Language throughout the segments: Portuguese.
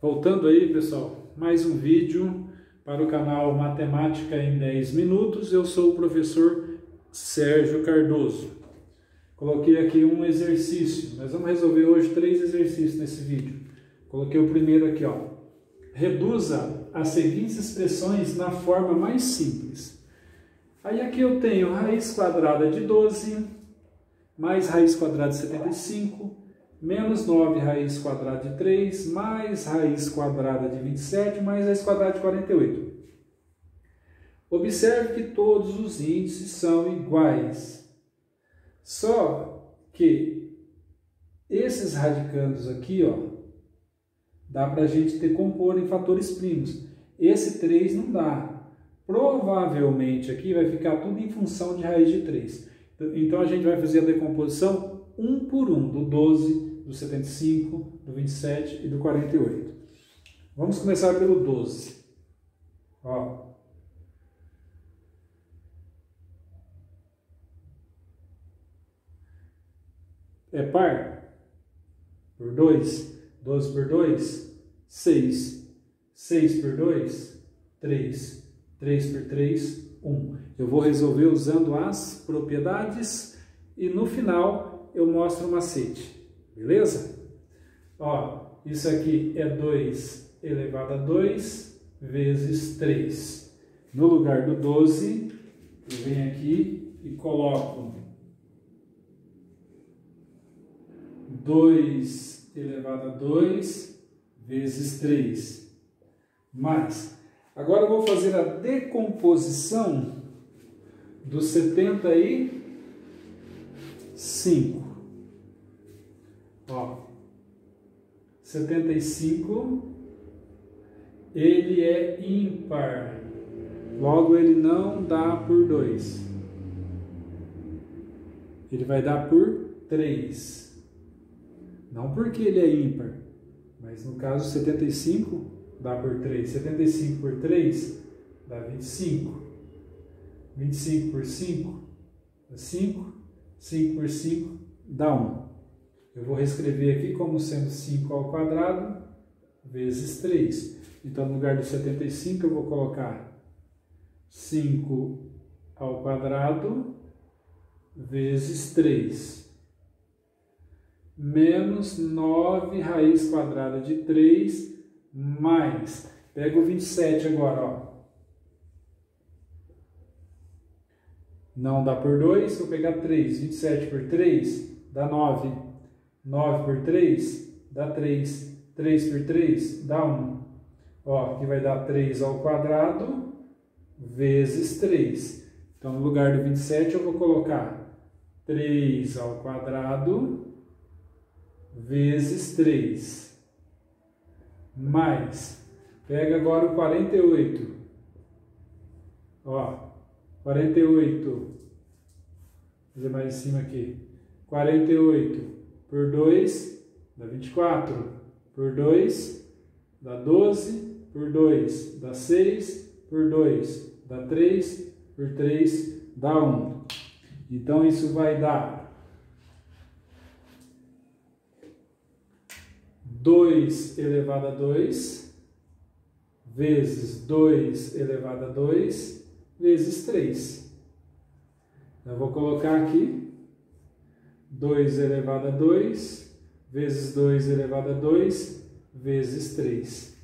Voltando aí, pessoal, mais um vídeo para o canal Matemática em 10 Minutos. Eu sou o professor Sérgio Cardoso. Coloquei aqui um exercício. Nós vamos resolver hoje três exercícios nesse vídeo. Coloquei o primeiro aqui, ó. Reduza as seguintes expressões na forma mais simples. Aí aqui eu tenho raiz quadrada de 12 mais raiz quadrada de 75 menos 9 raiz quadrada de 3, mais raiz quadrada de 27, mais raiz quadrada de 48. Observe que todos os índices são iguais. Só que esses radicandos aqui, ó, dá para a gente decompor em fatores primos. Esse 3 não dá. Provavelmente aqui vai ficar tudo em função de raiz de 3. Então a gente vai fazer a decomposição um por um, do 12 do 75, do 27 e do 48. Vamos começar pelo 12. Ó. É par? Por 2. 12 por 2, 6. 6 por 2, 3. 3 por 3, 1. Eu vou resolver usando as propriedades e no final eu mostro o macete. Beleza? Ó, isso aqui é 2 elevado a 2 vezes 3. No lugar do 12, eu venho aqui e coloco 2 elevado a 2 vezes 3. Mais. Agora eu vou fazer a decomposição do 75. Ó, 75, ele é ímpar, logo ele não dá por 2. Ele vai dar por 3. Não porque ele é ímpar, mas no caso 75 dá por 3. 75 por 3 dá 25. 25 por 5 dá 5. 5 por 5 dá 1. Eu vou reescrever aqui como sendo 5 ao quadrado vezes 3. Então, no lugar de 75, eu vou colocar 5 ao quadrado vezes 3. Menos 9 raiz quadrada de 3 mais. Pega o 27 agora, ó. Não dá por 2, vou pegar 3. 27 por 3 dá 9. 9 por 3 dá 3. 3 por 3 dá 1. Ó, aqui vai dar 3 ao quadrado vezes 3. Então, no lugar do 27, eu vou colocar 3 ao quadrado vezes 3. Mais. Pega agora o 48. Ó, 48. Vou fazer mais em cima aqui. 48 por 2 dá 24, por 2 dá 12, por 2 dá 6, por 2 dá 3, por 3 dá 1. Então isso vai dar 2 elevado a 2 vezes 2 elevado a 2 vezes 3. Eu vou colocar aqui 2 elevado a 2, vezes 2 elevado a 2, vezes 3.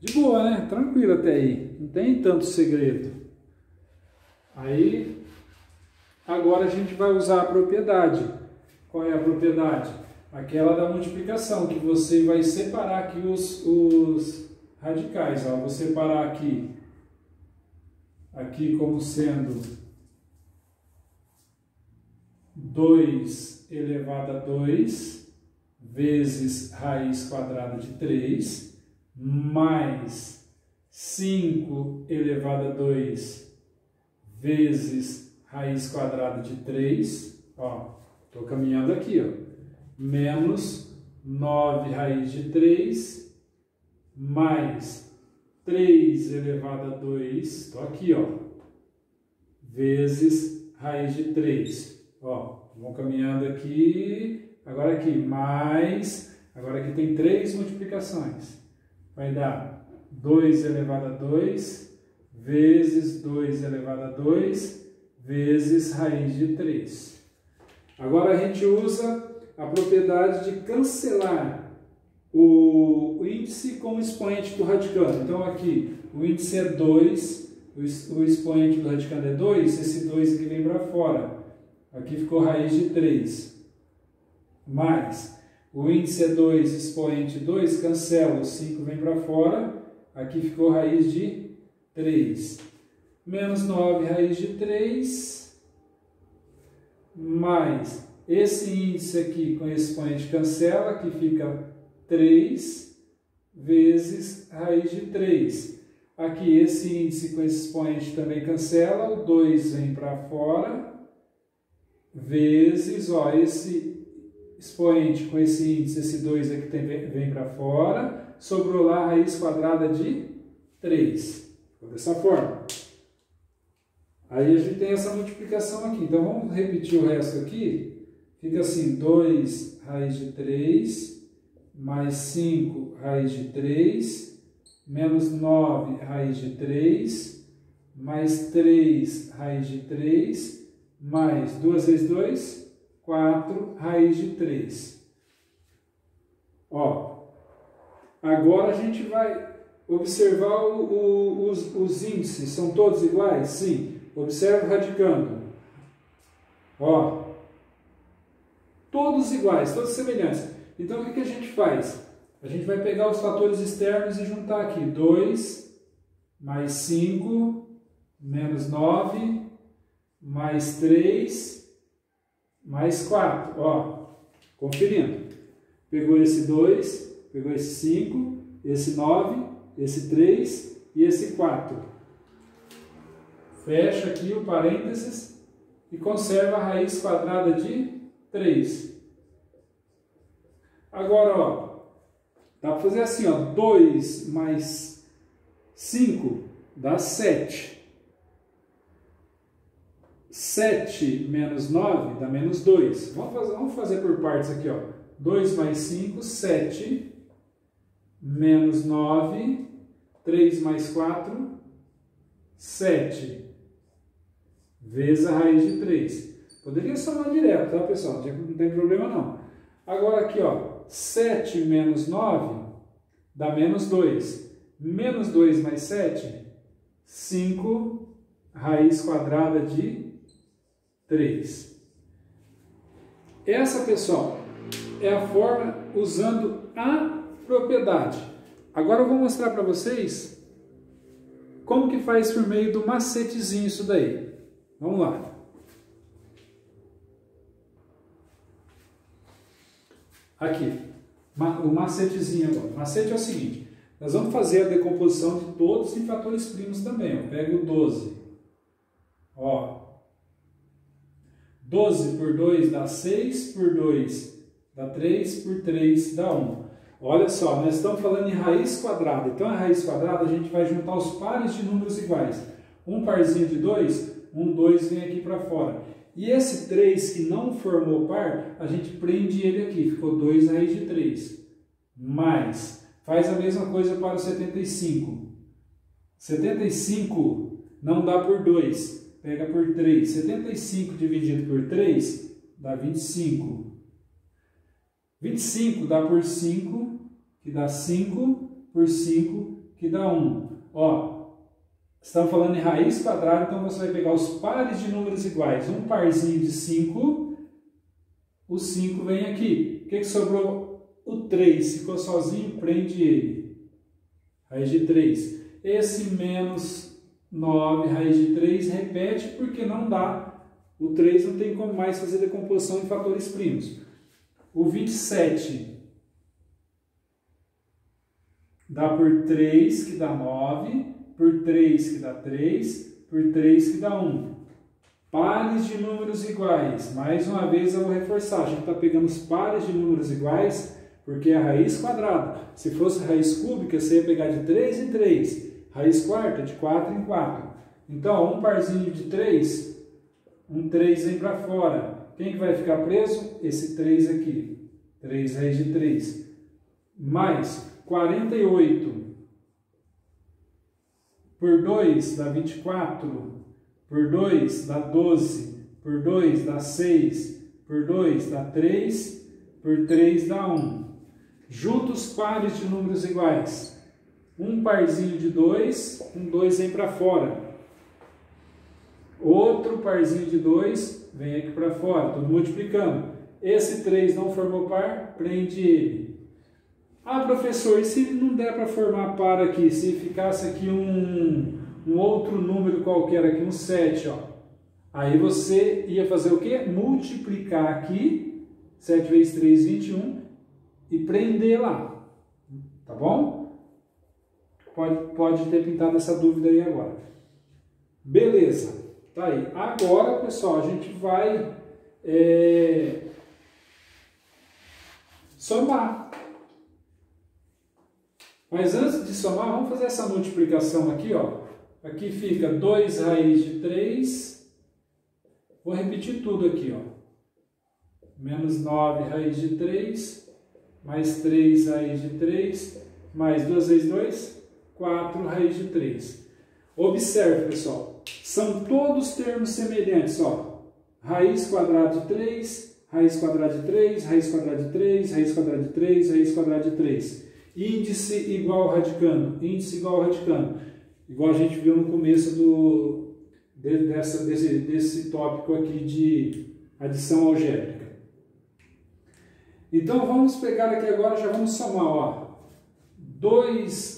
De boa, né? Tranquilo até aí. Não tem tanto segredo. Aí, agora a gente vai usar a propriedade. Qual é a propriedade? Aquela da multiplicação, que você vai separar aqui os, os radicais. Ó. Vou separar aqui, aqui como sendo 2 elevado a 2 vezes raiz quadrada de 3 mais 5 elevado a 2 vezes raiz quadrada de 3, ó, estou caminhando aqui, ó, menos 9 raiz de 3 mais 3 elevado a 2, estou aqui, ó, vezes raiz de 3. Ó, vamos caminhando aqui. Agora aqui, mais. Agora aqui tem três multiplicações. Vai dar 2 elevado a 2 vezes 2 elevado a 2 vezes raiz de 3. Agora a gente usa a propriedade de cancelar o índice com o expoente do radicando. Então aqui o índice é 2, o expoente do radicando é 2, esse 2 aqui vem para fora. Aqui ficou raiz de 3. Mais o índice é 2, expoente 2, cancela, o 5 vem para fora, aqui ficou raiz de 3. Menos 9, raiz de 3, mais esse índice aqui com expoente cancela, aqui fica 3 vezes raiz de 3. Aqui esse índice com esse expoente também cancela, o 2 vem para fora, vezes, ó, esse expoente com esse índice, esse 2 aqui tem, vem para fora, sobrou lá a raiz quadrada de 3. Ficou dessa forma. Aí a gente tem essa multiplicação aqui. Então vamos repetir o resto aqui. Fica assim, 2 raiz de 3, mais 5 raiz de 3, menos 9 raiz de 3, mais 3 raiz de 3, mais 2 vezes 2, 4 raiz de 3. Ó, agora a gente vai observar o, o, os, os índices, são todos iguais? Sim. Observa radicando. Ó, todos iguais, todos semelhantes. Então o que, que a gente faz? A gente vai pegar os fatores externos e juntar aqui. 2 mais 5 menos 9 mais 3 mais 4, ó, conferindo. Pegou esse 2, pegou esse 5, esse 9, esse 3 e esse 4. Fecha aqui o parênteses e conserva a raiz quadrada de 3. Agora, ó, dá para fazer assim, ó, 2 mais 5 dá 7. 7 menos 9 dá menos 2. Vamos fazer, vamos fazer por partes aqui. Ó. 2 mais 5, 7. Menos 9. 3 mais 4, 7. Vezes a raiz de 3. Poderia somar direto, tá, pessoal? Não tem problema não. Agora aqui, ó. 7 menos 9 dá menos 2. Menos 2 mais 7, 5 raiz quadrada de 3. Essa, pessoal, é a forma usando a propriedade. Agora eu vou mostrar para vocês como que faz por meio do macetezinho isso daí. Vamos lá. Aqui, o macetezinho agora. O macete é o seguinte, nós vamos fazer a decomposição de todos em fatores primos também. Eu pego 12. Ó, 12 por 2 dá 6, por 2 dá 3, por 3 dá 1. Olha só, nós estamos falando em raiz quadrada. Então, a raiz quadrada, a gente vai juntar os pares de números iguais. Um parzinho de 2, um 2 vem aqui para fora. E esse 3 que não formou par, a gente prende ele aqui. Ficou 2 raiz de 3. Mais, faz a mesma coisa para o 75. 75 não dá por 2 pega por 3. 75 dividido por 3 dá 25. 25 dá por 5, que dá 5, por 5, que dá 1. Ó, estamos falando em raiz quadrada, então você vai pegar os pares de números iguais. Um parzinho de 5, o 5 vem aqui. O que, que sobrou? O 3 ficou sozinho, prende ele. Raiz de 3. Esse menos 9 raiz de 3, repete porque não dá. O 3 não tem como mais fazer decomposição em fatores primos. O 27 dá por 3, que dá 9, por 3, que dá 3, por 3, que dá 1. Pares de números iguais. Mais uma vez eu vou reforçar. A gente está pegando os pares de números iguais porque é a raiz quadrada. Se fosse raiz cúbica, você ia pegar de 3 em 3. Raiz quarta de 4 em 4. Então, um parzinho de 3, um 3 vem para fora. Quem que vai ficar preso? Esse 3 aqui. 3 raiz de 3. mais 48 por 2 dá 24, por 2 dá 12, por 2 dá 6, por 2 dá 3, por 3 dá 1. Juntos pares de números iguais. Um parzinho de 2, um 2 vem para fora. Outro parzinho de 2 vem aqui para fora, tudo multiplicando. Esse 3 não formou par, prende ele. Ah, professor, e se não der para formar par aqui? Se ficasse aqui um, um outro número qualquer aqui, um 7, ó. Aí você ia fazer o quê? Multiplicar aqui, 7 vezes 3, 21, e prender lá. Tá bom? Pode, pode ter pintado essa dúvida aí agora. Beleza. Tá aí. Agora, pessoal, a gente vai é, somar. Mas antes de somar, vamos fazer essa multiplicação aqui, ó. Aqui fica 2 raiz de 3. Vou repetir tudo aqui, ó. Menos 9 raiz de 3, mais 3 raiz de 3, mais 2 vezes 2, 4 raiz de 3. Observe, pessoal, são todos termos semelhantes, ó. Raiz quadrada de 3, raiz quadrada de 3, raiz quadrada de 3, raiz quadrada de 3, raiz quadrada de 3. Índice igual radicando, índice igual radicando. Igual a gente viu no começo do, dessa, desse, desse tópico aqui de adição algébrica. Então vamos pegar aqui agora, já vamos somar, ó. 2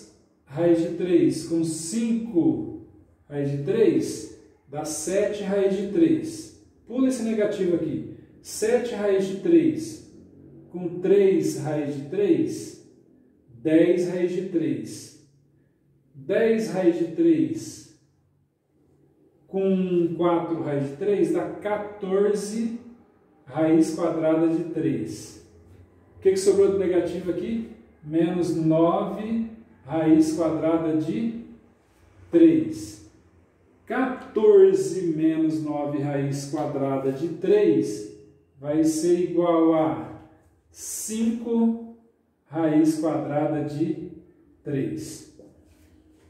raiz de 3 com 5 raiz de 3 dá 7 raiz de 3. Pula esse negativo aqui. 7 raiz de 3 com 3 raiz de 3 10 raiz de 3. 10 raiz de 3 com 4 raiz de 3 dá 14 raiz quadrada de 3. O que, que sobrou de negativo aqui? Menos 9 raiz quadrada de 3. 14 menos 9 raiz quadrada de 3 vai ser igual a 5 raiz quadrada de 3.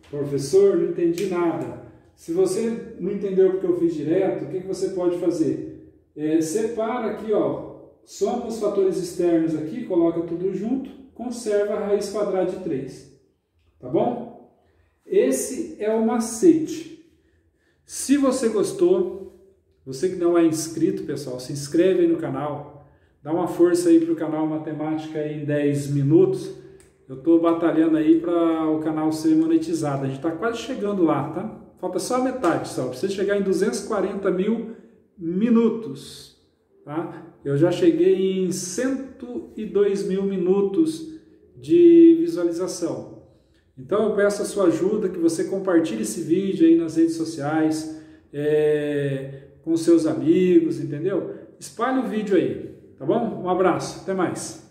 Professor, não entendi nada. Se você não entendeu porque eu fiz direto, o que, você pode fazer? É, separa aqui, ó, soma os fatores externos aqui, coloca tudo junto, conserva a raiz quadrada de 3. Tá bom? Esse é o macete. Se você gostou, você que não é inscrito, pessoal, se inscreve aí no canal, Dá uma força aí para o canal Matemática em 10 minutos. Eu estou batalhando aí para o canal ser monetizado. A gente está quase chegando lá, tá? Falta só a metade, só. Precisa chegar em 240 mil minutos, tá? Eu já cheguei em 102 mil minutos de visualização. Então eu peço a sua ajuda, que você compartilhe esse vídeo aí nas redes sociais, é, com seus amigos, entendeu? Espalhe o vídeo aí. Tá bom? Um abraço, até mais.